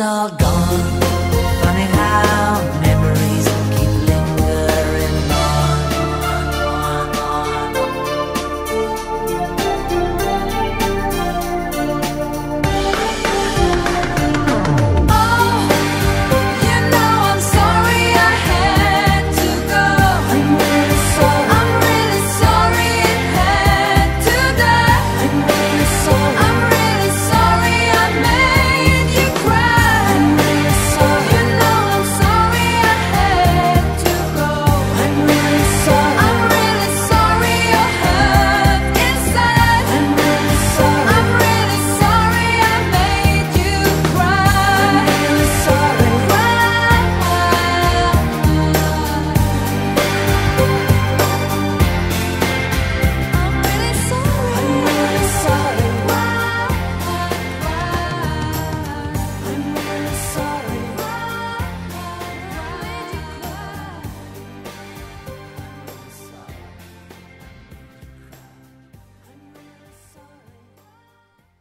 all gone.